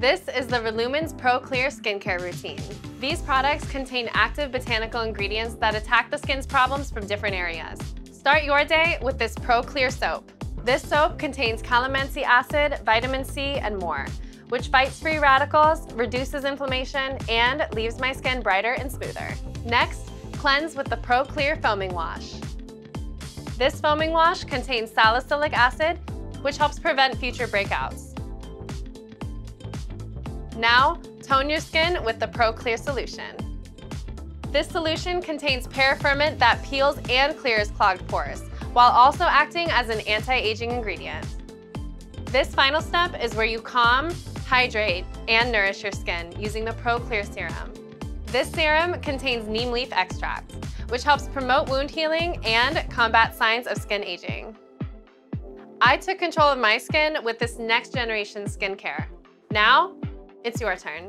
This is the Relumins Pro Clear Skincare Routine. These products contain active botanical ingredients that attack the skin's problems from different areas. Start your day with this Pro Clear soap. This soap contains calamansi acid, vitamin C, and more, which fights free radicals, reduces inflammation, and leaves my skin brighter and smoother. Next, cleanse with the Pro Clear Foaming Wash. This foaming wash contains salicylic acid, which helps prevent future breakouts. Now, tone your skin with the Pro Clear solution. This solution contains paraffin that peels and clears clogged pores, while also acting as an anti-aging ingredient. This final step is where you calm, hydrate, and nourish your skin using the Pro Clear Serum. This serum contains neem leaf extract, which helps promote wound healing and combat signs of skin aging. I took control of my skin with this next generation skincare. Now, it's your turn.